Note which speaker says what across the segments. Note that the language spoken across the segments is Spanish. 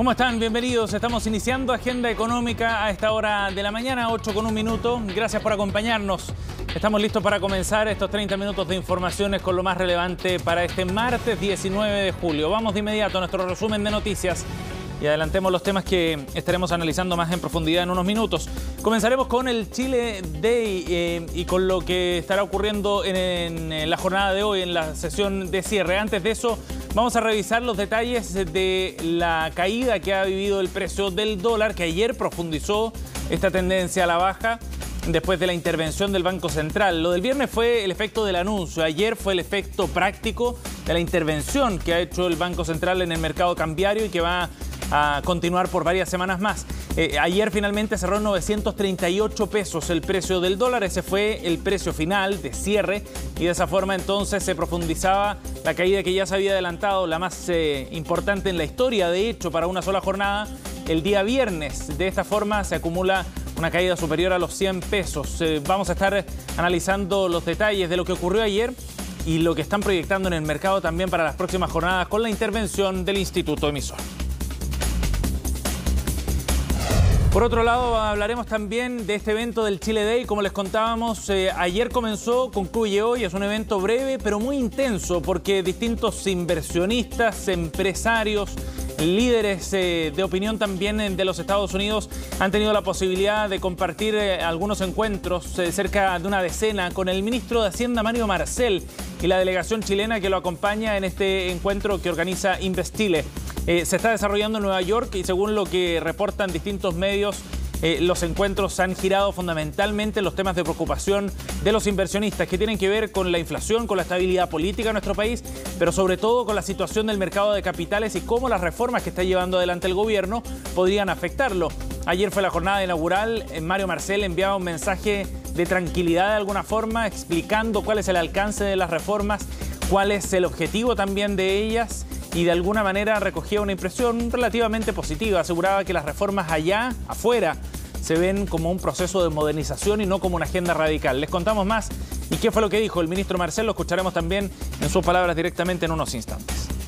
Speaker 1: ¿Cómo están? Bienvenidos. Estamos iniciando Agenda Económica a esta hora de la mañana, 8 con un minuto. Gracias por acompañarnos. Estamos listos para comenzar estos 30 minutos de informaciones con lo más relevante para este martes 19 de julio. Vamos de inmediato a nuestro resumen de noticias y adelantemos los temas que estaremos analizando más en profundidad en unos minutos. Comenzaremos con el Chile Day eh, y con lo que estará ocurriendo en, la jornada de hoy, en la sesión de cierre. Antes de eso, vamos a revisar los detalles de la caída que ha vivido el precio del dólar, que ayer profundizó esta tendencia a la baja después de la intervención del Banco Central. Lo del viernes fue el efecto del anuncio, ayer fue el efecto práctico de la intervención que ha hecho el Banco Central en el mercado cambiario y que va a continuar por varias semanas más. Eh, ayer finalmente cerró 938 pesos el precio del dólar, ese fue el precio final de cierre y de esa forma entonces se profundizaba la caída que ya se había adelantado, la más eh, importante en la historia, de hecho, para una sola jornada, el día viernes. De esta forma se acumula una caída superior a los 100 pesos. Eh, vamos a estar analizando los detalles de lo que ocurrió ayer y lo que están proyectando en el mercado también para las próximas jornadas con la intervención del Instituto Emisor. Por otro lado, hablaremos también de este evento del Chile Day. Como les contábamos, eh, ayer comenzó, concluye hoy. Es un evento breve, pero muy intenso, porque distintos inversionistas, empresarios, líderes eh, de opinión también de los Estados Unidos han tenido la posibilidad de compartir eh, algunos encuentros, cerca de una decena, con el ministro de Hacienda, Mario Marcel, y la delegación chilena que lo acompaña en este encuentro que organiza Investile. Eh, se está desarrollando en Nueva York y según lo que reportan distintos medios, eh, los encuentros han girado fundamentalmente en los temas de preocupación de los inversionistas que tienen que ver con la inflación, con la estabilidad política de nuestro país, pero sobre todo con la situación del mercado de capitales y cómo las reformas que está llevando adelante el gobierno podrían afectarlo. Ayer fue la jornada inaugural, eh, Mario Marcel enviaba un mensaje de tranquilidad de alguna forma, explicando cuál es el alcance de las reformas, cuál es el objetivo también de ellas y de alguna manera recogía una impresión relativamente positiva. Aseguraba que las reformas allá, afuera, se ven como un proceso de modernización y no como una agenda radical. Les contamos más y qué fue lo que dijo el ministro Marcelo. Lo escucharemos también en sus palabras directamente en unos instantes.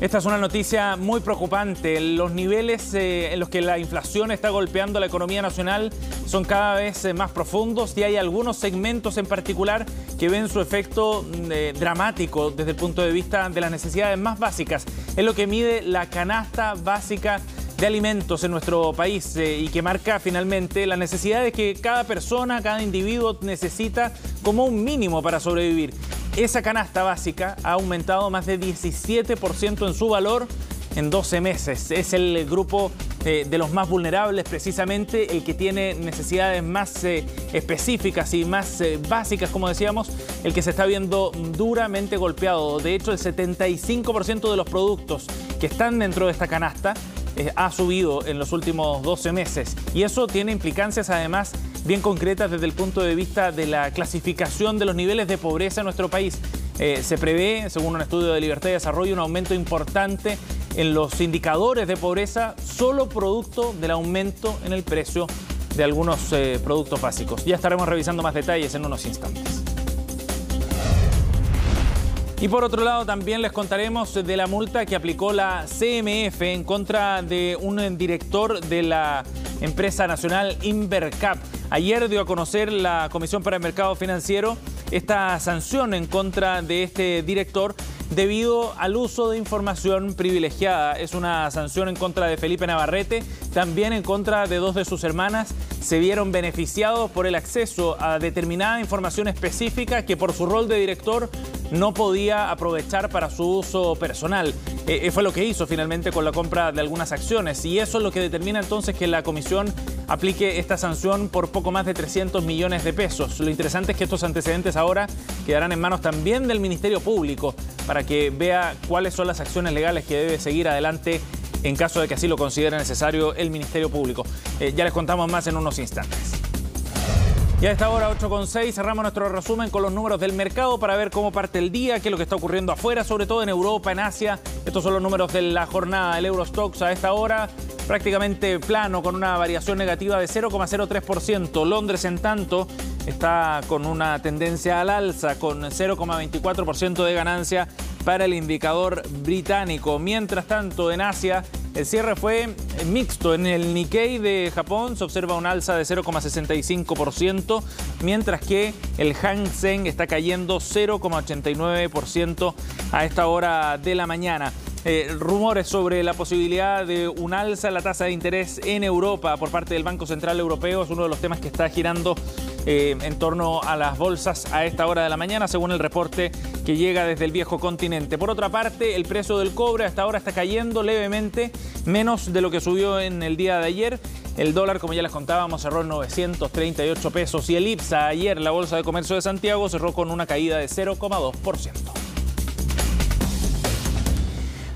Speaker 1: Esta es una noticia muy preocupante. Los niveles eh, en los que la inflación está golpeando la economía nacional son cada vez eh, más profundos y hay algunos segmentos en particular que ven su efecto mm, eh, dramático desde el punto de vista de las necesidades más básicas. Es lo que mide la canasta básica de alimentos en nuestro país y que marca finalmente la necesidad de que cada persona, cada individuo necesita como un mínimo para sobrevivir. Esa canasta básica ha aumentado más de 17% en su valor en 12 meses. Es el grupo eh, de los más vulnerables, precisamente el que tiene necesidades más eh, específicas y más eh, básicas, como decíamos, el que se está viendo duramente golpeado. De hecho, el 75% de los productos que están dentro de esta canasta ha subido en los últimos 12 meses. Y eso tiene implicancias además bien concretas desde el punto de vista de la clasificación de los niveles de pobreza en nuestro país. Eh, se prevé, según un estudio de Libertad y Desarrollo, un aumento importante en los indicadores de pobreza solo producto del aumento en el precio de algunos eh, productos básicos. Ya estaremos revisando más detalles en unos instantes. Y por otro lado, también les contaremos de la multa que aplicó la CMF en contra de un director de la empresa nacional Invercap. Ayer dio a conocer la Comisión para el Mercado Financiero esta sanción en contra de este director debido al uso de información privilegiada. Es una sanción en contra de Felipe Navarrete, también en contra de dos de sus hermanas. Se vieron beneficiados por el acceso a determinada información específica que por su rol de director no podía aprovechar para su uso personal. Eh, eh, fue lo que hizo finalmente con la compra de algunas acciones y eso es lo que determina entonces que la comisión aplique esta sanción por poco más de 300 millones de pesos. Lo interesante es que estos antecedentes ahora quedarán en manos también del Ministerio Público para que vea cuáles son las acciones legales que debe seguir adelante en caso de que así lo considere necesario el Ministerio Público. Eh, ya les contamos más en unos instantes. Y a esta hora 8.6 cerramos nuestro resumen con los números del mercado para ver cómo parte el día, qué es lo que está ocurriendo afuera, sobre todo en Europa, en Asia. Estos son los números de la jornada del Eurostox a esta hora prácticamente plano con una variación negativa de 0,03%. Londres, en tanto, está con una tendencia al alza, con 0,24% de ganancia para el indicador británico. Mientras tanto, en Asia, el cierre fue mixto. En el Nikkei de Japón se observa un alza de 0,65%, mientras que el Hang Seng está cayendo 0,89% a esta hora de la mañana. Eh, rumores sobre la posibilidad de un alza en la tasa de interés en Europa por parte del Banco Central Europeo es uno de los temas que está girando eh, en torno a las bolsas a esta hora de la mañana, según el reporte que llega desde el viejo continente. Por otra parte, el precio del cobre hasta ahora está cayendo levemente, menos de lo que subió en el día de ayer. El dólar, como ya les contábamos, cerró en 938 pesos y el IPSA ayer, la Bolsa de Comercio de Santiago, cerró con una caída de 0,2%.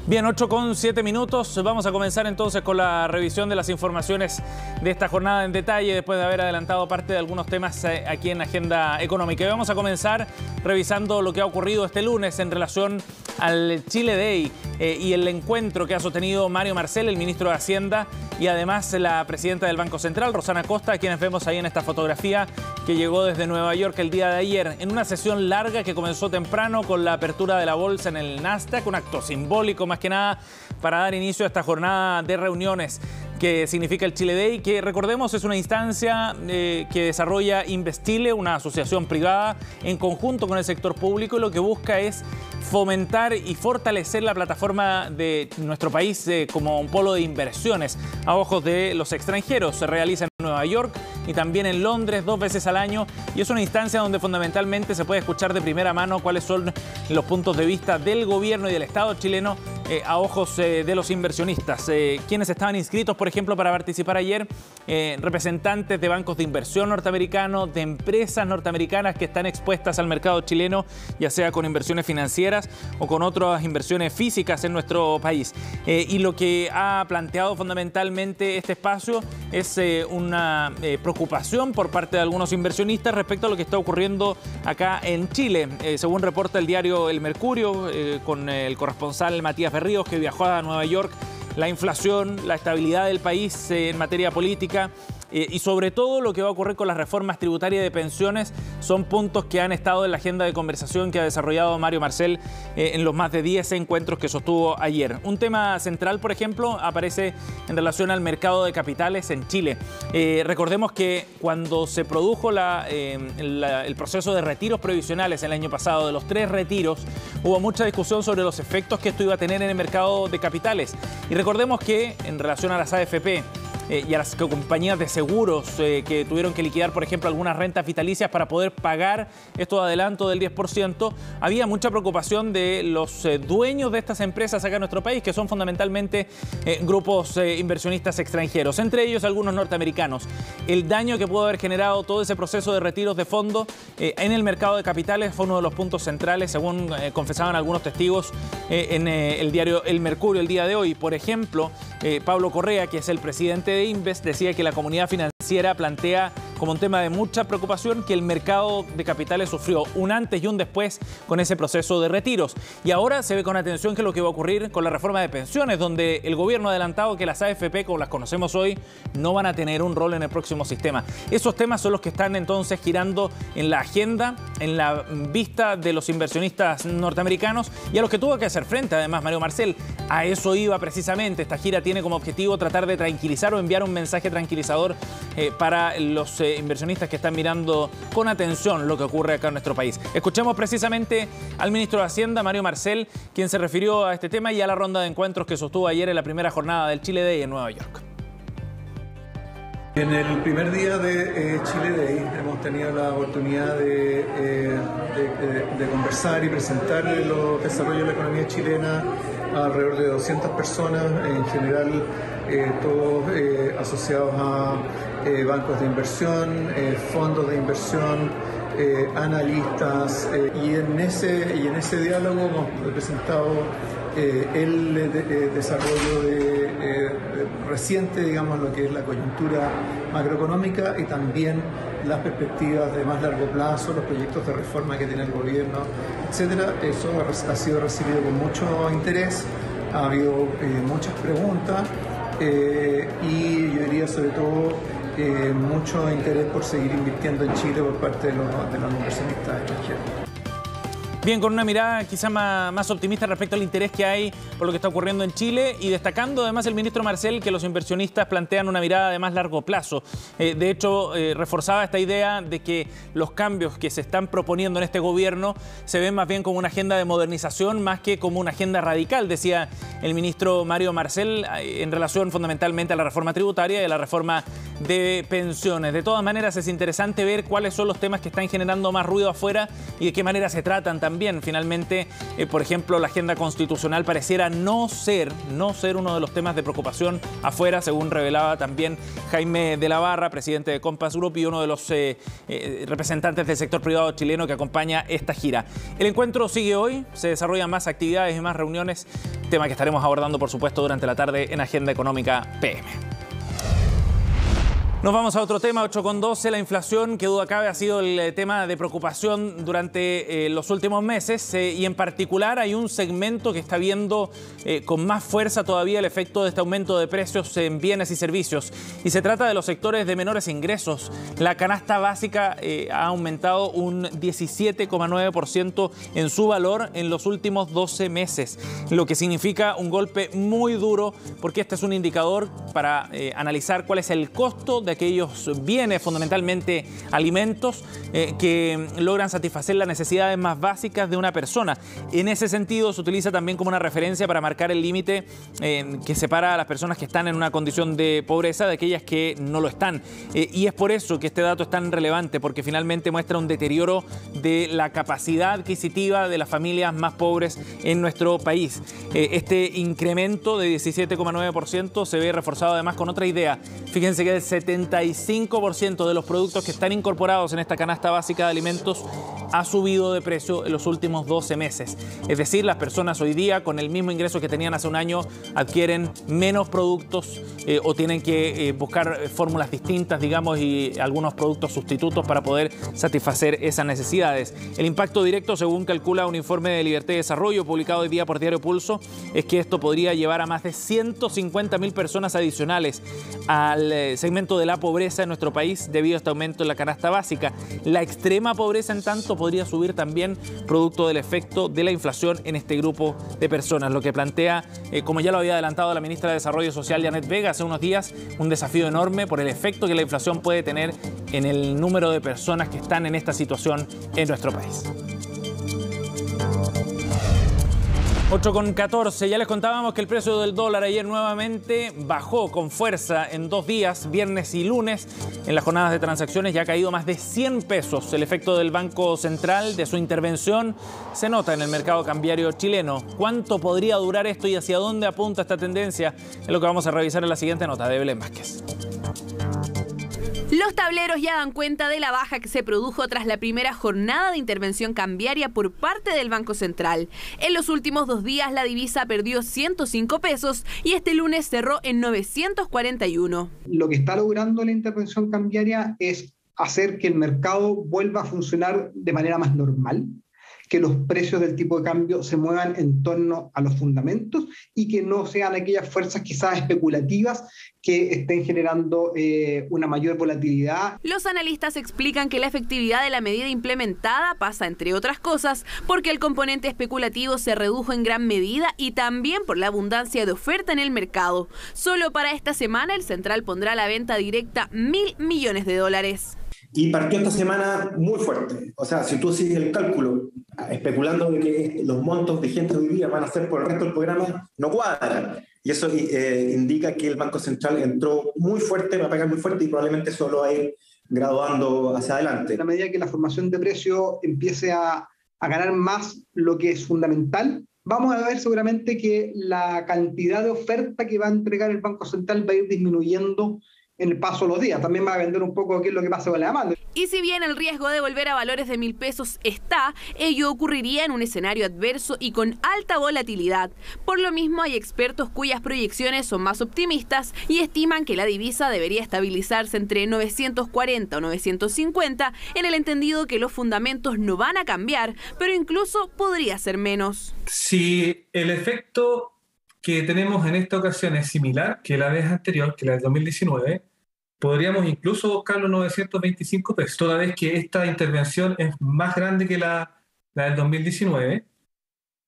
Speaker 1: Bien, 8 con 7 minutos. Vamos a comenzar entonces con la revisión de las informaciones de esta jornada en detalle, después de haber adelantado parte de algunos temas eh, aquí en Agenda Económica. Y vamos a comenzar revisando lo que ha ocurrido este lunes en relación al Chile Day eh, y el encuentro que ha sostenido Mario Marcel, el ministro de Hacienda, y además la presidenta del Banco Central, Rosana Costa, a quienes vemos ahí en esta fotografía que llegó desde Nueva York el día de ayer, en una sesión larga que comenzó temprano con la apertura de la bolsa en el Nasdaq, un acto simbólico más que nada para dar inicio a esta jornada de reuniones que significa el Chile Day, que recordemos es una instancia eh, que desarrolla Investile, una asociación privada, en conjunto con el sector público, y lo que busca es fomentar y fortalecer la plataforma de nuestro país eh, como un polo de inversiones a ojos de los extranjeros. Se realiza en Nueva York y también en Londres dos veces al año y es una instancia donde fundamentalmente se puede escuchar de primera mano cuáles son los puntos de vista del gobierno y del Estado chileno eh, a ojos eh, de los inversionistas. Eh, quienes estaban inscritos, por ejemplo, para participar ayer, representantes de bancos de inversión norteamericanos, de empresas norteamericanas que están expuestas al mercado chileno, ya sea con inversiones financieras o con otras inversiones físicas en nuestro país. y lo que ha planteado fundamentalmente este espacio es una preocupación por parte de algunos inversionistas respecto a lo que está ocurriendo acá en Chile. según reporta el diario El Mercurio, con el corresponsal Matías Ríos, que viajó a Nueva York, la inflación, la estabilidad del país en materia política eh, y sobre todo lo que va a ocurrir con las reformas tributarias de pensiones son puntos que han estado en la agenda de conversación que ha desarrollado Mario Marcel eh, en los más de 10 encuentros que sostuvo ayer. Un tema central, por ejemplo, aparece en relación al mercado de capitales en Chile. Eh, recordemos que cuando se produjo el proceso de retiros previsionales el año pasado, de los tres retiros, hubo mucha discusión sobre los efectos que esto iba a tener en el mercado de capitales. Y recordemos que en relación a las AFP, eh, y a las compañías de seguros eh, que tuvieron que liquidar, por ejemplo, algunas rentas vitalicias para poder pagar estos adelantos del 10%, había mucha preocupación de los eh, dueños de estas empresas acá en nuestro país, que son fundamentalmente grupos inversionistas extranjeros, entre ellos algunos norteamericanos. El daño que pudo haber generado todo ese proceso de retiros de fondo en el mercado de capitales fue uno de los puntos centrales, según confesaban algunos testigos en el diario El Mercurio el día de hoy. Por ejemplo, Pablo Correa, que es el presidente de Invest decía que la comunidad financiera plantea como un tema de mucha preocupación que el mercado de capitales sufrió un antes y un después con ese proceso de retiros. Y ahora se ve con atención que lo que va a ocurrir con la reforma de pensiones, donde el gobierno ha adelantado que las AFP, como las conocemos hoy, no van a tener un rol en el próximo sistema. Esos temas son los que están entonces girando en la agenda, en la vista de los inversionistas norteamericanos y a los que tuvo que hacer frente, además, Mario Marcel. A eso iba precisamente. Esta gira tiene como objetivo tratar de tranquilizar o enviar un mensaje tranquilizador eh, para los eh, inversionistas que están mirando con atención lo que ocurre acá en nuestro país. Escuchemos precisamente al ministro de Hacienda, Mario Marcel, quien se refirió a este tema y a la ronda de encuentros que sostuvo ayer en la primera jornada del Chile Day en Nueva York.
Speaker 2: En el primer día de eh, Chile Day hemos tenido la oportunidad de, eh, de, conversar y presentar los desarrollos de la economía chilena a alrededor de 200 personas, en general eh, todos asociados a bancos de inversión, fondos de inversión, analistas, y, en ese, y en ese diálogo hemos presentado el desarrollo de reciente, digamos, lo que es la coyuntura macroeconómica y también las perspectivas de más largo plazo, los proyectos de reforma que tiene el gobierno, etcétera. Eso ha sido recibido con mucho interés, ha habido eh, muchas preguntas eh, y yo diría sobre todo eh, mucho interés por seguir invirtiendo en Chile por parte de los, de los inversionistas extranjeros.
Speaker 1: Bien, con una mirada quizá más, optimista respecto al interés que hay por lo que está ocurriendo en Chile y destacando además el ministro Marcel que los inversionistas plantean una mirada de más largo plazo. Eh, de hecho, eh, reforzaba esta idea de que los cambios que se están proponiendo en este gobierno se ven más bien como una agenda de modernización más que como una agenda radical, decía el ministro Mario Marcel, eh, en relación fundamentalmente a la reforma tributaria y a la reforma de pensiones. De todas maneras, es interesante ver cuáles son los temas que están generando más ruido afuera y de qué manera se tratan también. Finalmente, eh, por ejemplo, la agenda constitucional pareciera no ser, no ser uno de los temas de preocupación afuera, según revelaba también Jaime de la Barra, presidente de Compass Group y uno de los eh, representantes del sector privado chileno que acompaña esta gira. El encuentro sigue hoy, se desarrollan más actividades y más reuniones, tema que estaremos abordando, por supuesto, durante la tarde en Agenda Económica PM. Nos vamos a otro tema, 8 con 12. La inflación, que duda cabe, ha sido el eh, tema de preocupación durante eh, los últimos meses eh, y en particular hay un segmento que está viendo con más fuerza todavía el efecto de este aumento de precios en bienes y servicios. Y se trata de los sectores de menores ingresos. La canasta básica ha aumentado un 17,9% en su valor en los últimos 12 meses, lo que significa un golpe muy duro porque este es un indicador para analizar cuál es el costo de aquellos bienes, fundamentalmente alimentos, eh, que logran satisfacer las necesidades más básicas de una persona. En ese sentido, se utiliza también como una referencia para marcar el límite eh, que separa a las personas que están en una condición de pobreza de aquellas que no lo están. Eh, y es por eso que este dato es tan relevante, porque finalmente muestra un deterioro de la capacidad adquisitiva de las familias más pobres en nuestro país. este incremento de 17,9% se ve reforzado además con otra idea. Fíjense que el 70 35% de los productos que están incorporados en esta canasta básica de alimentos ha subido de precio en los últimos 12 meses. Es decir, las personas hoy día con el mismo ingreso que tenían hace un año adquieren menos productos eh, o tienen que eh, buscar fórmulas distintas, digamos, y algunos productos sustitutos para poder satisfacer esas necesidades. El impacto directo, según calcula un informe de Libertad y Desarrollo publicado hoy día por Diario Pulso, es que esto podría llevar a más de 150 mil personas adicionales al eh, segmento de la pobreza en nuestro país debido a este aumento en la canasta básica. La extrema pobreza, en tanto, podría subir también producto del efecto de la inflación en este grupo de personas, lo que plantea, eh, como ya lo había adelantado la ministra de Desarrollo Social, Janet Vega, hace unos días, un desafío enorme por el efecto que la inflación puede tener en el número de personas que están en esta situación en nuestro país. 8 con 14. Ya les contábamos que el precio del dólar ayer nuevamente bajó con fuerza en dos días, viernes y lunes. En las jornadas de transacciones ya ha caído más de 100 pesos. El efecto del Banco Central de su intervención se nota en el mercado cambiario chileno. ¿Cuánto podría durar esto y hacia dónde apunta esta tendencia? Es lo que vamos a revisar en la siguiente nota de Belén Vázquez.
Speaker 3: Los tableros ya dan cuenta de la baja que se produjo tras la primera jornada de intervención cambiaria por parte del Banco Central. En los últimos dos días la divisa perdió 105 pesos y este lunes cerró en 941.
Speaker 4: Lo que está logrando la intervención cambiaria es hacer que el mercado vuelva a funcionar de manera más normal, que los precios del tipo de cambio se muevan en torno a los fundamentos y que no sean aquellas fuerzas quizás especulativas que estén generando eh, una mayor volatilidad.
Speaker 3: Los analistas explican que la efectividad de la medida implementada pasa, entre otras cosas, porque el componente especulativo se redujo en gran medida y también por la abundancia de oferta en el mercado. Solo para esta semana el central pondrá a la venta directa mil millones de dólares.
Speaker 5: Y partió esta semana muy fuerte. O sea, si tú sigues el cálculo, especulando de que los montos de gente hoy día van a ser por el resto del programa, no cuadran. Y eso eh, indica que el Banco Central entró muy fuerte, va a pagar muy fuerte y probablemente solo va a ir graduando hacia adelante.
Speaker 4: A medida que la formación de precio empiece a, a ganar más lo que es fundamental, vamos a ver seguramente que la cantidad de oferta que va a entregar el Banco Central va a ir disminuyendo en el paso de los días. También va a vender un poco qué es lo que pasa con la demanda.
Speaker 3: Y si bien el riesgo de volver a valores de mil pesos está, ello ocurriría en un escenario adverso y con alta volatilidad. Por lo mismo, hay expertos cuyas proyecciones son más optimistas y estiman que la divisa debería estabilizarse entre 940 o 950, en el entendido que los fundamentos no van a cambiar, pero incluso podría ser menos.
Speaker 6: Si el efecto que tenemos en esta ocasión es similar que la vez anterior, que la del 2019, podríamos incluso buscar los 925 pesos, toda vez que esta intervención es más grande que la la del 2019,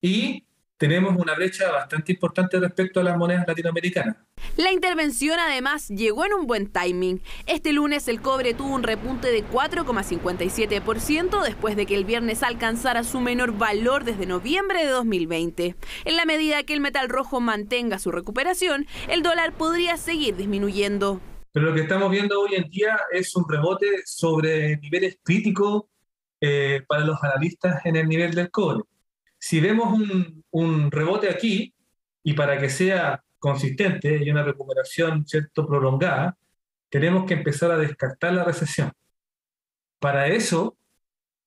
Speaker 6: y tenemos una brecha bastante importante respecto a las monedas latinoamericanas.
Speaker 3: La intervención además llegó en un buen timing. Este lunes el cobre tuvo un repunte de 4,57% después de que el viernes alcanzara su menor valor desde noviembre de 2020. En la medida que el metal rojo mantenga su recuperación, el dólar podría seguir disminuyendo.
Speaker 6: Pero lo que estamos viendo hoy en día es un rebote sobre niveles críticos eh, para los analistas en el nivel del cobre si vemos un, rebote aquí, y para que sea consistente y una recuperación cierto prolongada, tenemos que empezar a descartar la recesión. Para eso,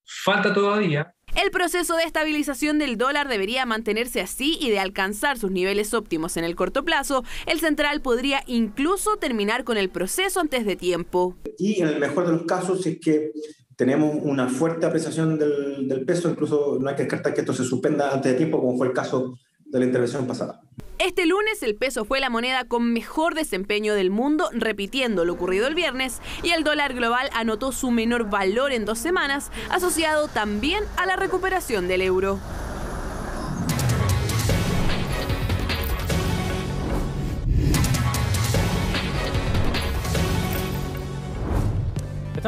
Speaker 6: falta todavía.
Speaker 3: El proceso de estabilización del dólar debería mantenerse así y de alcanzar sus niveles óptimos en el corto plazo, el central podría incluso terminar con el proceso antes de tiempo.
Speaker 5: Y en el mejor de los casos, es que tenemos una fuerte apreciación del, peso, incluso no hay que descartar que esto se suspenda antes de tiempo, como fue el caso de la intervención pasada.
Speaker 3: Este lunes el peso fue la moneda con mejor desempeño del mundo, repitiendo lo ocurrido el viernes, y el dólar global anotó su menor valor en dos semanas, asociado también a la recuperación del euro.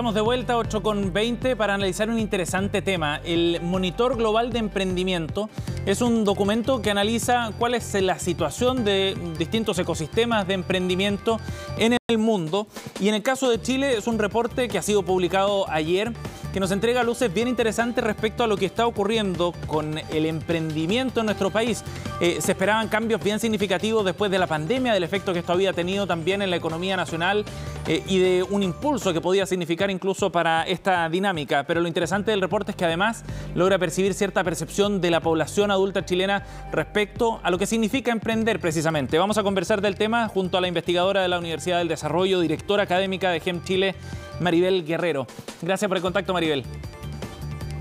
Speaker 1: Estamos de vuelta 8 con 20 para analizar un interesante tema. El Monitor Global de Emprendimiento es un documento que analiza cuál es la situación de distintos ecosistemas de emprendimiento en el mundo. Y en el caso de Chile es un reporte que ha sido publicado ayer que nos entrega luces bien interesantes respecto a lo que está ocurriendo con el emprendimiento en nuestro país. Eh, se esperaban cambios bien significativos después de la pandemia, del efecto que esto había tenido también en la economía nacional eh, y de un impulso que podía significar incluso para esta dinámica. Pero lo interesante del reporte es que además logra percibir cierta percepción de la población adulta chilena respecto a lo que significa emprender precisamente. Vamos a conversar del tema junto a la investigadora de la Universidad del Desarrollo, directora académica de GEM Chile, Maribel Guerrero. Gracias por el contacto, Maribel.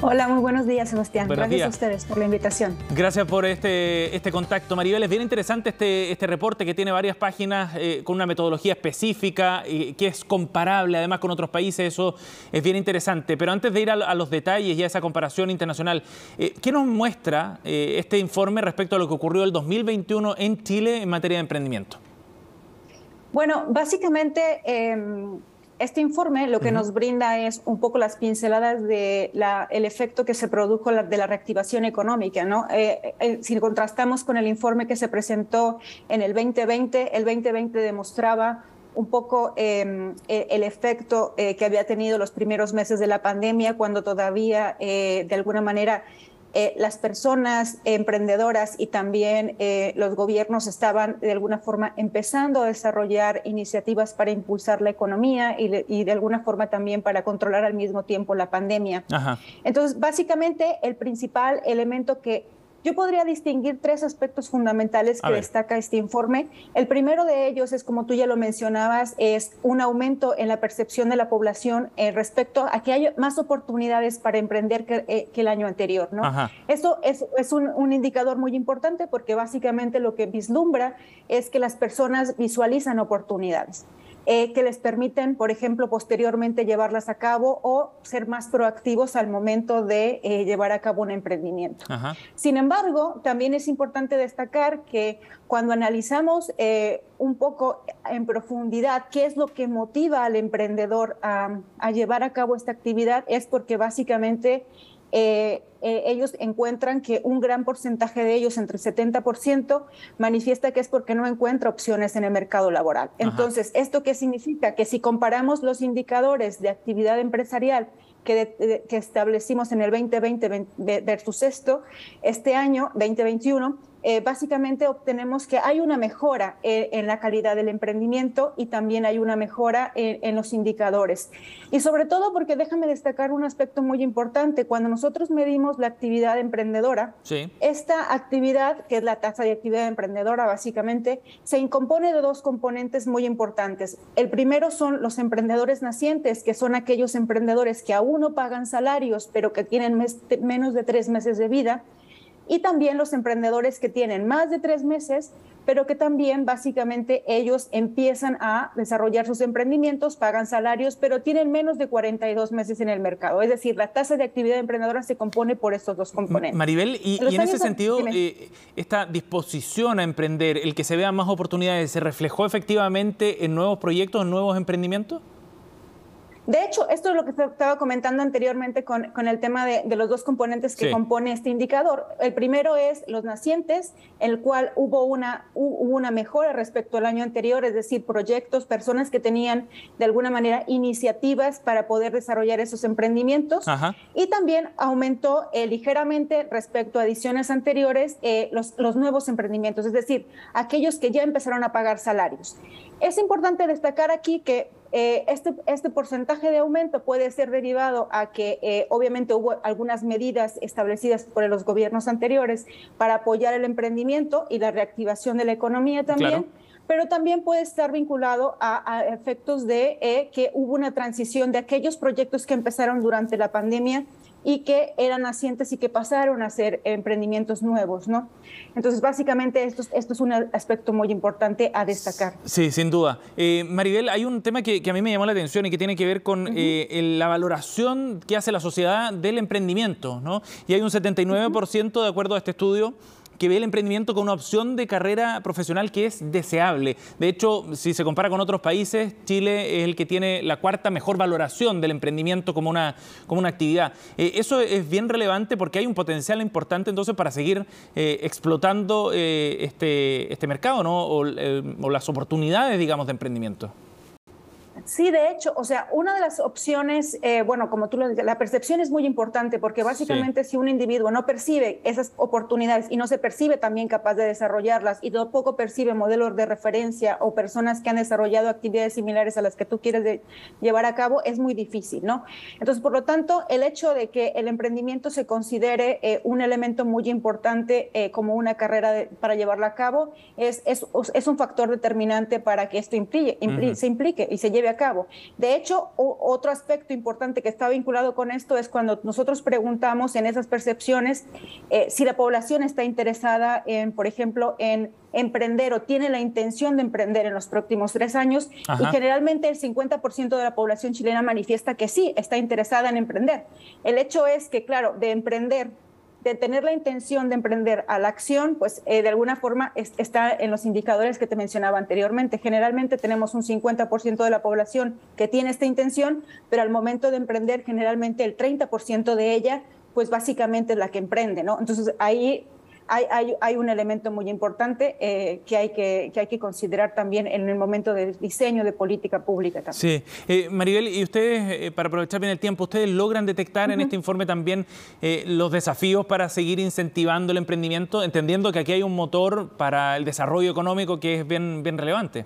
Speaker 7: Hola, muy buenos días, Sebastián. Gracias a ustedes por la invitación.
Speaker 1: Gracias por este, este contacto, Maribel. Es bien interesante este, este reporte que tiene varias páginas eh, con una metodología específica y que es comparable además con otros países. Eso es bien interesante. Pero antes de ir a, los detalles y a esa comparación internacional, eh, ¿qué nos muestra eh, este informe respecto a lo que ocurrió el 2021 en Chile en materia de emprendimiento?
Speaker 7: Bueno, básicamente em, este informe lo que nos brinda es un poco las pinceladas de el efecto que se produjo de la reactivación económica. ¿no? Eh, eh, si contrastamos con el informe que se presentó en el 2020, el 2020 demostraba un poco em, e, el efecto eh, que había tenido los primeros meses de la pandemia, cuando todavía de alguna manera eh, las personas emprendedoras y también eh, los gobiernos estaban de alguna forma empezando a desarrollar iniciativas para impulsar la economía y de, alguna forma también para controlar al mismo tiempo la pandemia. Entonces, básicamente, el principal elemento que yo podría distinguir tres aspectos fundamentales que destaca este informe. El primero de ellos es, como tú ya lo mencionabas, es un aumento en la percepción de la población eh, respecto a que hay más oportunidades para emprender que, eh, el año anterior. ¿no? Esto es, es un, un, indicador muy importante porque básicamente lo que vislumbra es que las personas visualizan oportunidades. Eh, que les permiten, por ejemplo, posteriormente llevarlas a cabo o ser más proactivos al momento de eh, llevar a cabo un emprendimiento. Sin embargo, también es importante destacar que cuando analizamos eh, un poco en profundidad qué es lo que motiva al emprendedor a, a llevar a cabo esta actividad, es porque básicamente eh, eh, ellos encuentran que un gran porcentaje de ellos, entre el 70%, manifiesta que es porque no encuentra opciones en el mercado laboral. Entonces, ¿esto qué significa? Que si comparamos los indicadores de actividad empresarial que, que establecimos en el 2020 versus esto, este año, 2021, eh, básicamente obtenemos que hay una mejora eh, en la calidad del emprendimiento y también hay una mejora en, los indicadores. Y sobre todo porque déjame destacar un aspecto muy importante. Cuando nosotros medimos la actividad emprendedora, esta actividad, que es la tasa de actividad emprendedora básicamente, se compone de dos componentes muy importantes. El primero son los emprendedores nacientes, que son aquellos emprendedores que aún no pagan salarios, pero que tienen menos de tres meses de vida y también los emprendedores que tienen más de tres meses, pero que también básicamente ellos empiezan a desarrollar sus emprendimientos, pagan salarios, pero tienen menos de 42 meses en el mercado. Es decir, la tasa de actividad emprendedora se compone por estos dos componentes.
Speaker 1: Maribel, y, en ese sentido, eh, esta disposición a emprender, el que se vean más oportunidades, ¿se reflejó efectivamente en nuevos proyectos, en nuevos emprendimientos?
Speaker 7: De hecho, esto es lo que estaba comentando anteriormente con, con el tema de, de, los dos componentes que compone este indicador. El primero es los nacientes, en el cual hubo una, hubo una mejora respecto al año anterior, es decir, proyectos, personas que tenían de alguna manera iniciativas para poder desarrollar esos emprendimientos. Y también aumentó eh, ligeramente respecto a ediciones anteriores eh, los, los nuevos emprendimientos, es decir, aquellos que ya empezaron a pagar salarios. Es importante destacar aquí que eh, este, este porcentaje de aumento puede ser derivado a que eh, obviamente hubo algunas medidas establecidas por los gobiernos anteriores para apoyar el emprendimiento y la reactivación de la economía también. pero también puede estar vinculado a, efectos de eh, que hubo una transición de aquellos proyectos que empezaron durante la pandemia y que eran nacientes y que pasaron a ser emprendimientos nuevos, ¿no? Entonces, básicamente, esto, esto es un aspecto muy importante a destacar.
Speaker 1: Sí, sin duda. Eh, Maribel, hay un tema que, a mí me llamó la atención y que tiene que ver con eh, la valoración que hace la sociedad del emprendimiento, ¿no? Y hay un 79% de acuerdo a este estudio que ve el emprendimiento como una opción de carrera profesional que es deseable. De hecho, si se compara con otros países, Chile es el que tiene la cuarta mejor valoración del emprendimiento como una, como una actividad. Eh, eso es bien relevante porque hay un potencial importante entonces para seguir eh, explotando eh, este, este mercado ¿no? o, o las oportunidades, digamos, de emprendimiento.
Speaker 7: Sí, de hecho, o sea, una de las opciones, eh, bueno, como tú lo dices, la percepción es muy importante porque básicamente si un individuo no percibe esas oportunidades y no se percibe también capaz de desarrollarlas y tampoco percibe modelos de referencia o personas que han desarrollado actividades similares a las que tú quieres llevar a cabo, es muy difícil, ¿no? Entonces, por lo tanto, el hecho de que el emprendimiento se considere eh, un elemento muy importante eh, como una carrera para llevarla a cabo es, es, es, un factor determinante para que esto implique, se implique y se lleve a cabo. De hecho, otro aspecto importante que está vinculado con esto es cuando nosotros preguntamos en esas percepciones eh, si la población está interesada en, por ejemplo, en emprender o tiene la intención de emprender en los próximos tres años y generalmente el 50% de la población chilena manifiesta que sí, está interesada en emprender. El hecho es que, claro, de emprender de tener la intención de emprender a la acción, pues eh, de alguna forma está en los indicadores que te mencionaba anteriormente. Generalmente tenemos un 50% de la población que tiene esta intención, pero al momento de emprender, generalmente el 30% de ella, pues básicamente es la que emprende, ¿no? Entonces ahí hay, un elemento muy importante eh, que, hay que, hay que considerar también en el momento del diseño de política pública. También.
Speaker 1: Sí, eh, Maribel, y ustedes, eh, para aprovechar bien el tiempo, ¿ustedes logran detectar en este informe también los desafíos para seguir incentivando el emprendimiento, entendiendo que aquí hay un motor para el desarrollo económico que es bien, bien relevante?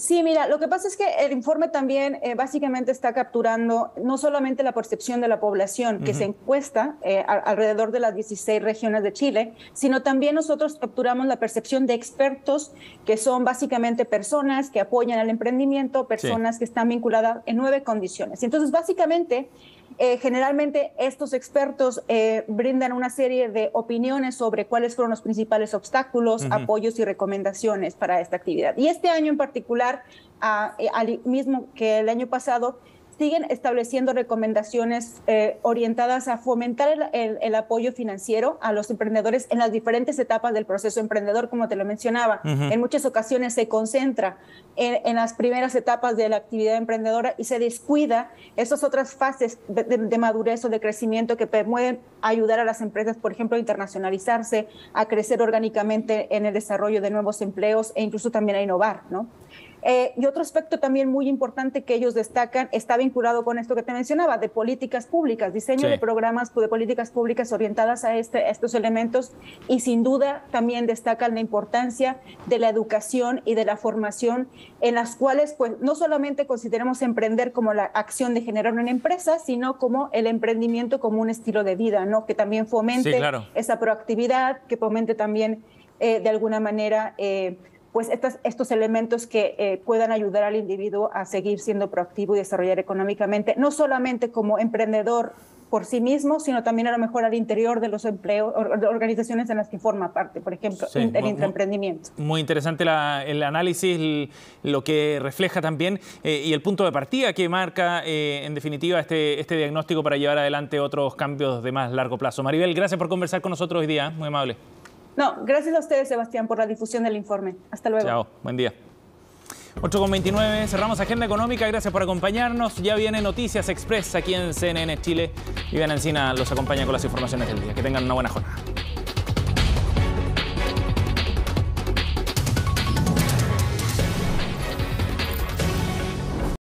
Speaker 7: Sí, mira, lo que pasa es que el informe también eh, básicamente está capturando no solamente la percepción de la población que se encuesta eh, alrededor de las 16 regiones de Chile, sino también nosotros capturamos la percepción de expertos que son básicamente personas que apoyan al emprendimiento, personas que están vinculadas en nueve condiciones. Entonces, básicamente, eh, generalmente estos expertos eh, brindan una serie de opiniones sobre cuáles fueron los principales obstáculos, apoyos y recomendaciones para esta actividad. Y este año en particular, eh, al mismo que el año pasado, siguen estableciendo recomendaciones eh, orientadas a fomentar el, apoyo financiero a los emprendedores en las diferentes etapas del proceso emprendedor, como te lo mencionaba. En muchas ocasiones se concentra en, las primeras etapas de la actividad emprendedora y se descuida esas otras fases de, madurez o de crecimiento que pueden ayudar a las empresas, por ejemplo, a internacionalizarse, a crecer orgánicamente en el desarrollo de nuevos empleos e incluso también a innovar, ¿no? Eh, y otro aspecto también muy importante que ellos destacan está vinculado con esto que te mencionaba, de políticas públicas, diseño de programas de políticas públicas orientadas a, este, estos elementos. Y sin duda también destacan la importancia de la educación y de la formación en las cuales pues no solamente consideramos emprender como la acción de generar una empresa, sino como el emprendimiento como un estilo de vida, ¿no? Que también fomente esa proactividad, que fomente también eh, de alguna manera eh, pues estos elementos que eh, puedan ayudar al individuo a seguir siendo proactivo y desarrollar económicamente, no solamente como emprendedor por sí mismos, sino también a lo mejor al interior de los empleos, organizaciones en las que forma parte, por ejemplo, el intraemprendimiento.
Speaker 1: Muy interesante el análisis, lo que refleja también eh, y el punto de partida que marca, eh, en definitiva, este, este diagnóstico para llevar adelante otros cambios de más largo plazo. Maribel, gracias por conversar con nosotros hoy día, muy amable.
Speaker 7: No, gracias a ustedes, Sebastián, por la difusión del informe. Hasta luego.
Speaker 1: Chao, buen día. 8 con 29, cerramos Agenda Económica, gracias por acompañarnos. Ya viene Noticias Express aquí en CNN Chile. Viviana Encina los acompaña con las informaciones del día. Que tengan una buena jornada.